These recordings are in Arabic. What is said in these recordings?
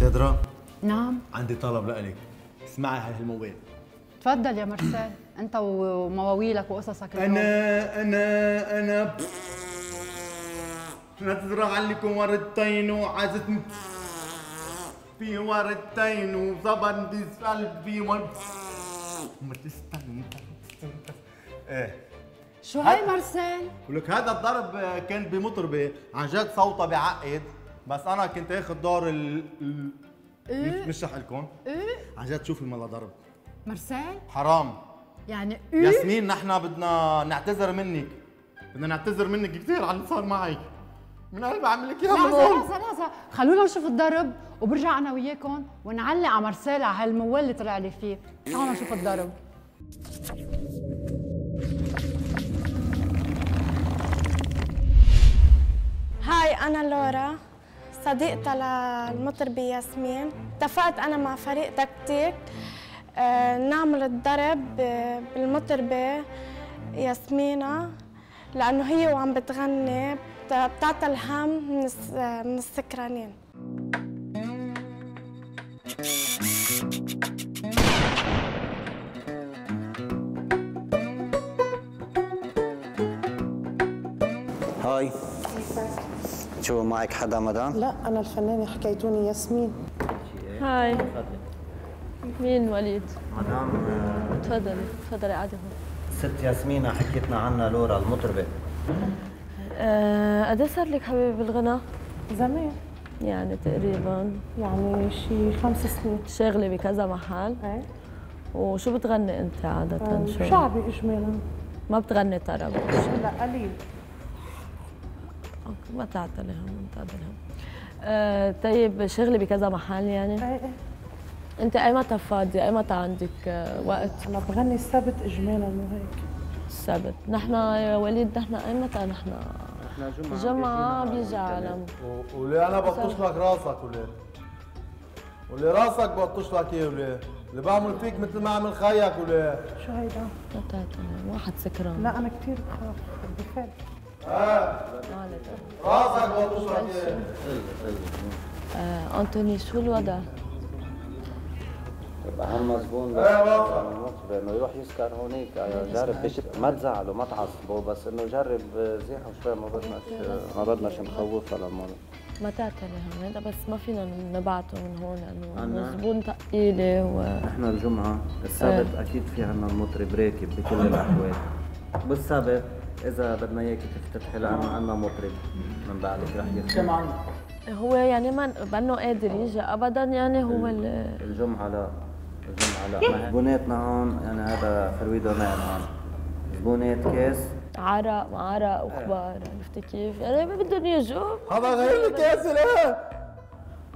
سيدرا نعم. عندي طلب لك اسمعي الموبايل تفضل يا مرسال. أنت ومواويلك وقصصك اليوم. أنا أنا أنا نزرع لكم وردتين وعزتني في وردتين وزبن دي قلبي و ما تستنى. إيه. شو هاي مرسال؟ ولك هذا الضرب كان بمطربة. عن جد صوتها بعقد. بس أنا كنت آخذ دور ال ال- إيه؟ مش رح لكم إيه عن جد شوفي ملا ضرب مرسال؟ حرام. يعني إيه؟ ياسمين نحن بدنا نعتذر منك. بدنا نعتذر منك كثير على اللي صار معك. من قلبي عم لك اياها من لحظة هون لحظة لحظة. خلونا نشوف الضرب وبرجع أنا وياكم ونعلق على مرسال على هالموال اللي طلع لي فيه. تعالوا نشوف الضرب. هاي أنا لورا. صديقتها للمطربة ياسمين اتفقت أنا مع فريق تكتيك آه، نعمل الضرب آه، بالمطربة ياسمينة لأنه هي وعم بتغني بت- بتعطي الهم من الس- من السكرانين. هاي. شو معك حدا مدام؟ لا أنا الفنانة حكيتوني ياسمين. هاي. مين وليد؟ مدام آه، تفضلي تفضلي قاعدة هون ست ياسمينة حكيتنا عنها لورا المطربة. آه، قد إيه صار لك حبيبي بالغنى؟ زمان. يعني تقريبا. يعني شي خمس سنين. شاغلة بكذا محل. إيه. وشو بتغني أنت عادة؟ شو؟ شعبي إجمالا. ما بتغني طرب. لا قليل. ما تعتلي هم ما آه، طيب شغلة بكذا محل يعني؟ إيه إيه. أنت أي متى فاضية أي متى عندك آه، وقت؟ أنا بغني السبت إجمالا وهيك السبت. نحن يا وليد نحن أي متى نحن؟ جمعة بيجي عالم. وليه أنا بطش لك راسك وليه؟ وليه راسك بطش لك إيه وليه؟ اللي بعمل فيك مثل ما عمل خيك وليه؟ شو هيدا؟ ما تعتلي واحد سكران لا أنا كثير بخاف بخاف. راسك لك إيه آه، أنتوني شو الوضع؟ اهم مزبون. واضح. المطربة انه يروح يسكر هونيك. يعني جرب بش ما تزعله ما تعصبه بس إنه جرب زيحة شوي ما بدناش ما بدناش نخوفها للمرة ما تعتلي هم هذا بس ما فينا نبعته من هون لأنه أنا؟ زبون ثقيله و إحنا الجمعة السبت أكيد في عنا المطرب راكب بكل الأحوال. بالسبت إذا بدنا اياك تفتتحي لأنه عنا مطرب من بعدك رح يفتح هو يعني ما بأنه قادر يجي ابدا يعني هو ال- الجمعة لا. الجمعة لا. زبوناتنا هون يعني هذا فرويدو نايم هون زبونات كاس عرق عرق وخبار عرفتي كيف؟ يعني ما بدهم يجوا. هذا غير الكاس ليه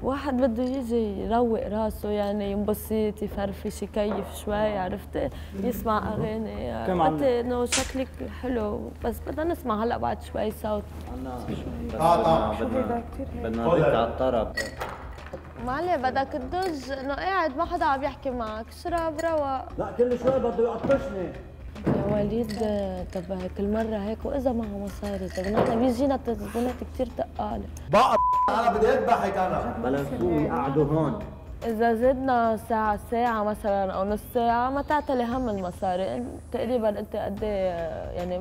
واحد بده يجي يروق راسه يعني ينبسط يفرفش يكيف شوي عرفتي؟ يسمع أغاني. قلت إنه شكلك حلو بس بدنا نسمع هلأ بعد شوي صوت. بدنا بدنا بدنا على الطرب. معلي بدك تدج إنه قاعد ما حدا عم يحكي معك. اشرب رواق لا كل شوي بده يقطشني. يا وليد طب كل مرة هيك وإذا معه مصاري طب نحن بيجينا تزبونات كثير تقالة بقى أنا بدي اذبحك أنا. بلا سوق يقعدوا هون. إذا زدنا ساعة ساعة مثلا أو نص ساعة ما تعتلي هم المصاري. تقريبا أنت قد إيه يعني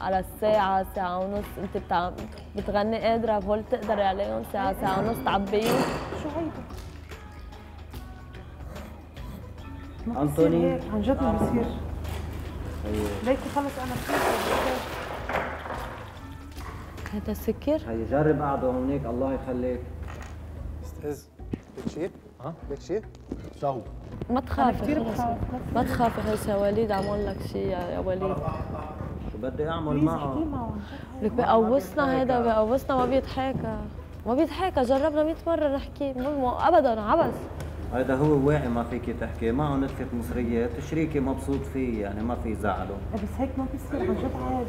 على الساعة ساعة ونص أنت بتع... بتغني قادرة بهول تقدري عليهم. ساعة ساعة ونص تعبيهم. شو هيدا؟ أنطوني. عن جد ما بصير. ليكي خلص أنا كثير هذا سكر. هي جرب قعدوا هونيك الله يخليك. أستاذ بدك شيء؟ ها؟ بدك شيء؟ شو ما تخافي كثير. بخاف. ما تخافي خلص يا وليد عمل لك شيء يا وليد. شو بدي أعمل معه؟ احكي معه. لك بقوصنا هيدا بقوصنا ما بيضحكها ما بيضحكها جربنا 100 مرة نحكي. مو مو ابدا عبس هذا هو واعي ما فيك تحكي. معه ندفة مصريات شريكي مبسوط فيه يعني ما في زعله. بس هيك ما بيصير عن جد عادي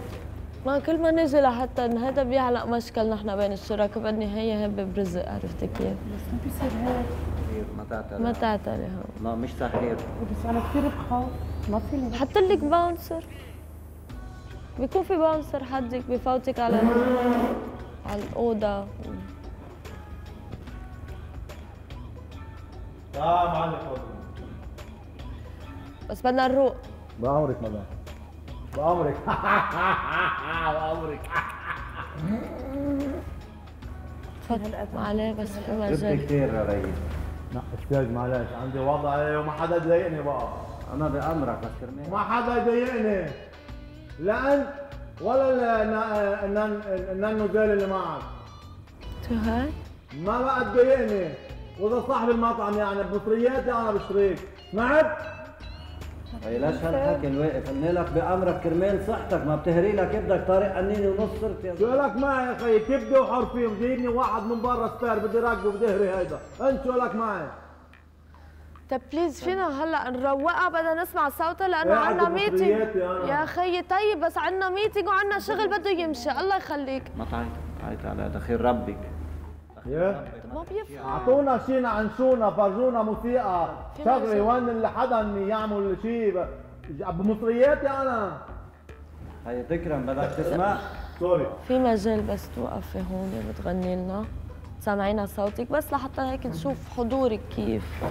ما كل ما نجي لحتى إن هذا بيعلق مشكل نحن بين الشركاء بالنهاية هبة برزق عرفتي كيف؟ بس ما بيصير هيك. ما تعترف. ما تعتلي هون لا مش تحقير بس أنا كثير بخاف. ما فيني بحط لك bouncer بيكون في bouncer حدك بفوتك على على الأوضة. آه معلم تفضل بس بدنا نروق. بأمرك مدام. بأمرك بأمرك تفضل. ما عليه بس جبت كثير يا ريس. لا أستاذ معلش. عندي وضعي وما حدا يضايقني بقى. أنا بأمرك بس كرمال ما حدا يضايقني لا أنت ولا ال- النان النانو زال اللي معك. شو هاي؟ ما بقى تضايقني. وإذا صاحب المطعم يعني بمصرياتي أنا بشتريك سمعت؟ هي ليش هالحكي الواقف قلنا لك بأمرك كرمال صحتك. ما بتهري لك ابنك طارق قنيني ونص صرت يا شو لك معي يا خيي كبدة وحرفين. جايبني واحد من برا سبير. بدي راكبه بدي أهري هيدا. أنت شو لك معي؟ طيب بليز فينا هلأ نروقها. بدنا نسمع صوتها لأنه عندنا أنا. يا خيي طيب بس عندنا ميتينج وعندنا شغل بده يمشي. الله يخليك. ما تعيط. تعيط على دخيل ربك. أعطونا شينا عن شونا فرجونا موسيقى. شغلي وين اللي حدا يعمل شيء بمصرياتي أنا. هي تكرم بدك تسمع. سوري في مجال بس توقفي هون بتغني لنا. سامعينا صوتك بس لحتى هيك نشوف حضورك كيف.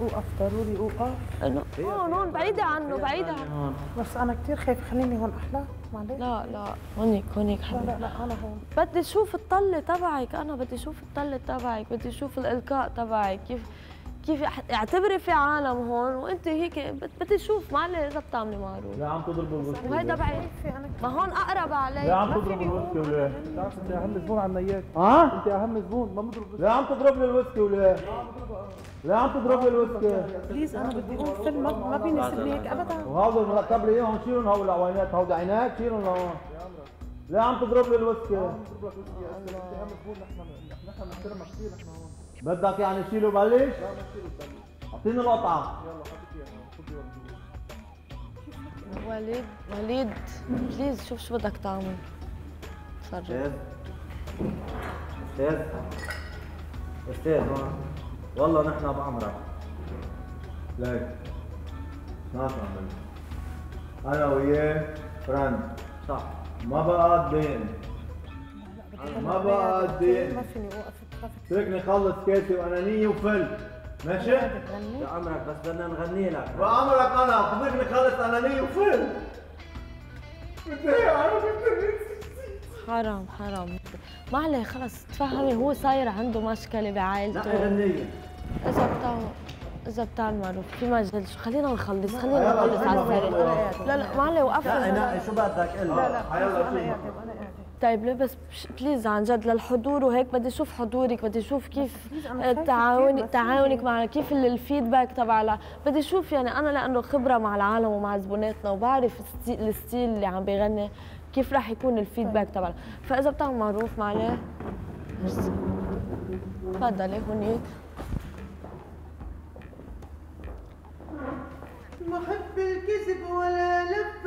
اوقف ضروري اوقف انه هون هون بعيدة عنه بعيدة عنه. بس أنا كثير خايفة خليني هون أحلى معلش. لا لا هونيك هونيك لا حبيبي لا لا أنا هون. بدي أشوف الطلة تبعك أنا بدي أشوف الطلة تبعك بدي أشوف الإلقاء تبعك كيف كيف اعتبري في عالم هون وانت هيك أشوف معلش إذا بتعملي معروف. لا عم تضربوا الوسكي وهيدا بعيد. ما هون أقرب لا علي عم تضربوا الوسكي ولا أنت أهم زبون عنا إياك. ها؟ أنت أهم زبون. ما بضرب لا عم تضرب لي الوسكي ولا لا عم تضرب لي الوسكي please أنا بدي أقول فل. ما ما بيناسبني هيك ابدا. وهذا مرتب لي إياهم. شيلهم هول العوينات. هول عينات. شيلهم لهون. لا عم تضرب لي الوسكي أنت أهم زبون. نحن نحن بنحترمك كثير نحن هون. بدك يعني شيله بلش؟ اعطيني القطعه وليد وليد please شوف شو بدك تعمل. تصرف أستاذ. أستاذ. أستاذ. والله نحن بامرك ليك. ما تعمل أنا وياه فرند صح. ما بقى تضايقني ما بقى ما تضايقني فيني. اوقف اتركني خلص كاسي وأنانية وفل. ماشي؟ بامرك بس بدنا نغني لك. بأمرك أنا اتركني خلص أنانية وفل. حرام حرام. ما عليه خلص تفهمي هو صاير عنده مشكلة لا بعائلته غنية إذا بتاع إذا بتاع المعروف في مجال شو خلينا نخلص خلينا نخلص على السريع. لا لا ما عليه لا وقفي نقي شو بدك؟ قل لا لا شو قاعدة أنا قاعدة طيب ليه بس please عن جد للحضور وهيك بدي أشوف حضورك بدي أشوف كيف خايفة تعاونك تعاونك مع كيف ال- ال feedback تبع بدي أشوف يعني أنا لأنه خبرة مع العالم ومع زبوناتنا وبعرف ال sty- ال style اللي عم بيغني كيف راح يكون الفيدباك تبع فإذا بتعمل معروف معليه. ميرسي. تفضلي هونيك ما احب الكذب ولا لف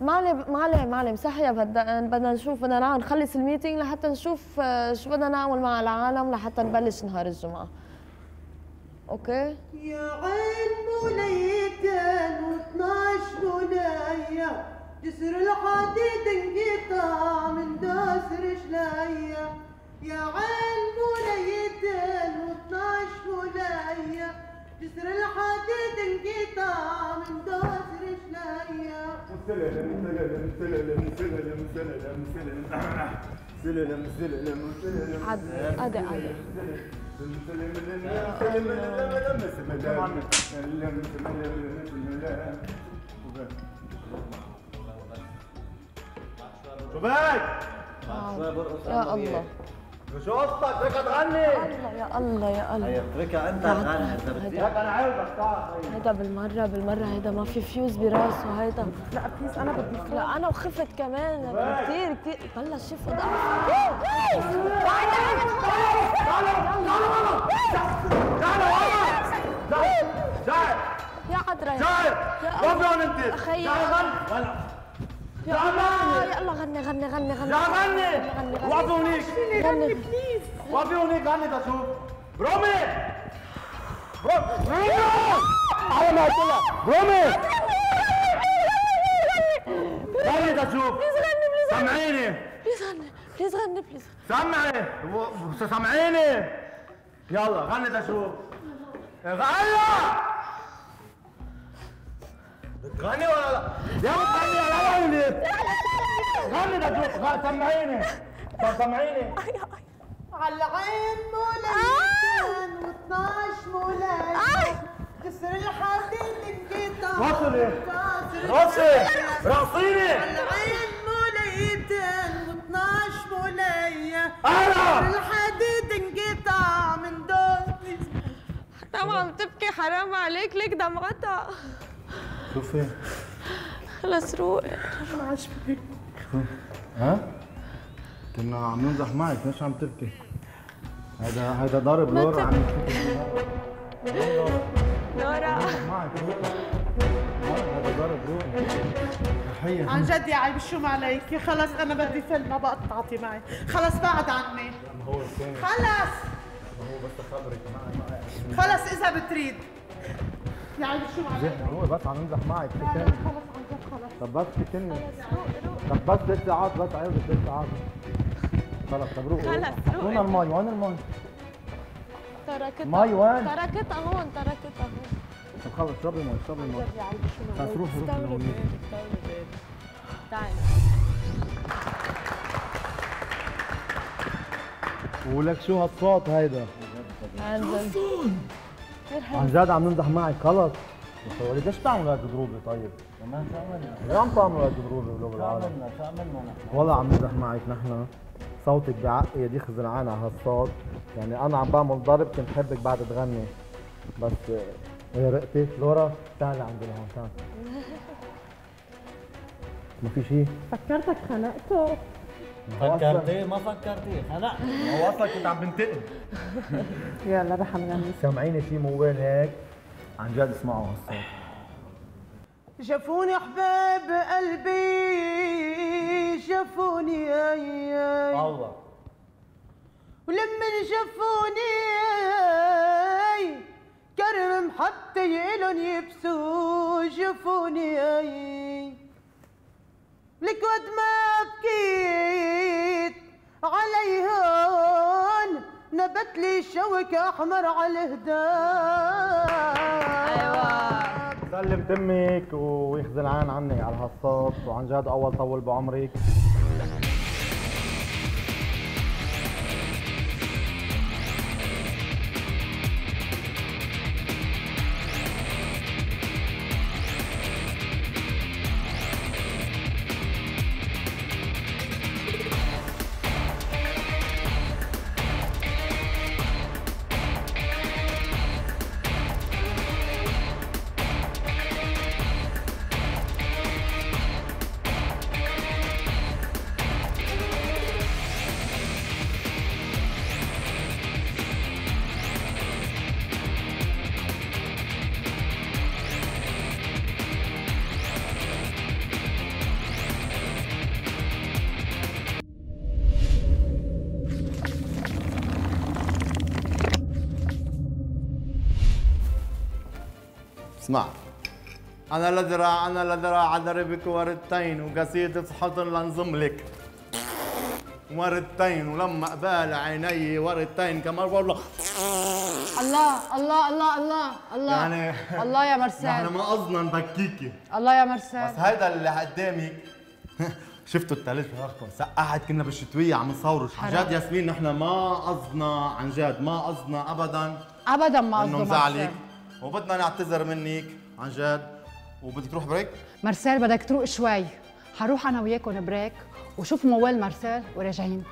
معلي معلي معلي مسحيا بدنا بدنا نشوف بدنا نخلص ال meeting لحتى نشوف آه، شو بدنا نعمل مع العالم لحتى نبلش نهار الجمعة. okay؟ يا عين موليتين واثنعش مولية جسر الحديد انقطع من داس رجليا يا عين موليتين واثنعش مولية جسر الحديد انقطع من داس رجليا سلم سلم سلم سلم سلم سلم سلم سلم سلم عد شباك شوي برقص يا. الله. شو قصتك هيك تغني. يا الله يا الله. هي اتركها انت بدك هيك أنا عارفك تعال هيدا بالمرة بالمرة هيدا ما في فيوز براسه هيدا. لا بليز أنا بدي لا أنا وخفت كمان. كثير كثير بلش يفقد يا عذرا يا شاعر يا وقفي هون أنت. أخي. تعالي غني. ولا يا الله يا الله. غني غني غني غني. لا غني. غني غني وقفي هونيك غني. وقفي هونيك غني تشوف برومي برومي على ما قلت لك برومي غني تشوف سمعيني بليز غني بليز غني بليز سمعي و- سمعيني يلا غني تشوف غني غني ولا لا؟ يا غني ولا لا غني تشوف غ- سمعيني طب سمعيني على العين مولايتين و12 مولاي. كسر الحديد انقطع كسر راسي راسيني على العين مولايتين و12 مولاي. أنا الحديد انقطع من دوني طبعا بتبكي حرام عليك. ليك دمعتها. شوفي. خلص روق ها؟ كنا عم نمزح معك ليش عم تبكي. هذا هذا ضرب لورا عم نورا معك هذا تحية. عن جد يا عيب شو ما عليك خلص أنا بدي فيلم ما بقى تتعاطي معي. خلص بعد عني. خلص. هو بس خبرك خلص إذا بتريد. يا عيب شو ما عليك هو بس عم نمزح معك كلمة خلص عن جد خلص طب بس في كلمة. طب بس ثلاث ساعات بس عايز ثلاث ساعات. خلص طب خلص، روقوا. وين المي؟ وين المي؟ تركتها. مي وين؟ تركتها هون تركتها هون. طب خلص شربي مي شربي مي خلص روح روح استولي بالك تعالي ولك شو هالصوت هيدا؟ عن جد عم نمزح معك خلص ولد ليش تعملوا هيك ضروبة طيب؟ كمان شو عملنا؟ ليه عم تعملوا هيك ضروبة بلوب شو العالم؟ عملنا؟ شو عملنا نحن؟ والله عم نمزح معك نحن صوتك بعق يا دي خزرعان على هالصوت يعني أنا عم بعمل ضرب كنت حبك بعد تغني بس آه، يا رقتي لورا تعالي عندي لهون تعالي ما في شيء فكرتك خنقته فكرتي ما فكرتي خلق هو أصلا كنت عم بنتقم. يلا رح نغني. سامعيني شيء موال هيك؟ عن جد اسمعوا هالصوت. جفوني حباب قلبي جفوني أي أي. الله. ولما جفوني كرم محبتي إلن يبسوا جفوني أي. لك قد ما بكيت عليهن نبت لي شوك أحمر على الهداء. سلم تمك ويخزن عين عني على هالصوت وعن جد أول طول بعمرك. اسمع. أنا لذرع أنا لذرع على دربك وردتين وقصيدة حضن لنظم لك وردتين ولما قبال عيني وردتين كمان والله الله. الله الله الله الله يعني الله يا نحن مرسال ما قصدنا نبكيكي الله يا بس مرسال هيدا اللي قدامك شفتوا التلج بهاختم سقعت كنا بالشتوية عم نصوروا عن جد ياسمين نحن ما قصدنا عن جد ما قصدنا ابدا. ابدا ما انه قصده نزعلك وبدنا نعتذر منك عن جد. وبدك تروح break؟ مرسال بدك تروق شوي. حروح أنا وياكم break وشوف موال مرسال وراجعين.